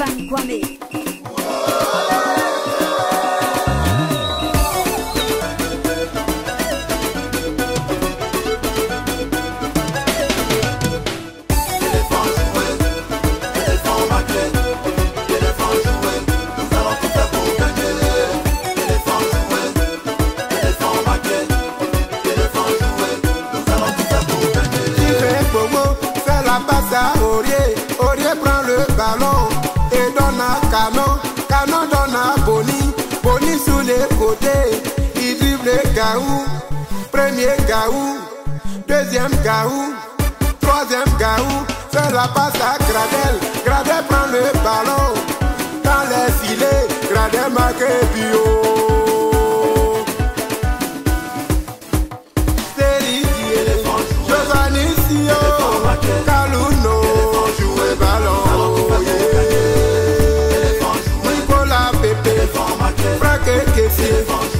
Ivan Kwame. Aurier. Aurier prend le ballon Canon. Canon donne à Boni. Boni sous les côtés. Il dribble Gaou. Premier Gaou. Deuxième Gaou. Troisième Gaou. Fait la passe à Gradel. Gradel get saved.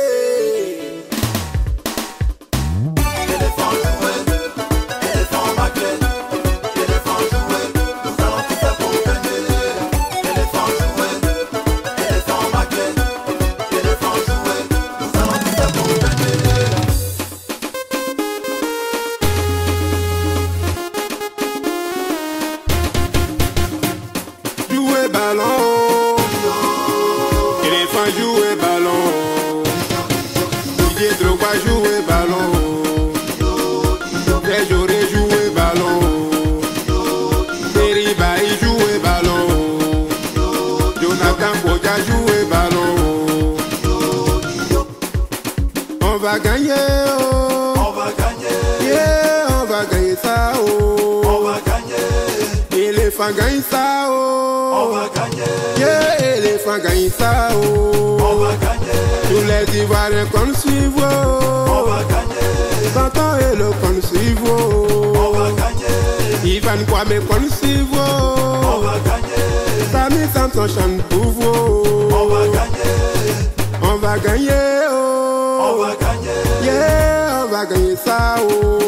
Jouer, ballon. Éléphant jouer ballon. Didier Drogba jouer ballon. Trésorier jouer ballon. Bailly jouer ballon. Jonathan Bodja jouer ballon. On va gagner, gagner, Éléphant gagne ça, on oh. va gagner, Yeah, éléphant gagne ça, on oh. va gagner, Tous les Ivoiriens qu'on suivent, on oh. va gagner, et le qu'on suivent, on va oh. gagner, Ivan Kwame qu'on suivent, on oh. va gagner, Samy Samson chante pour on vous, va gagner, On va gagner, on oh. va gagner, Yeah, on va gagner ça, on oh.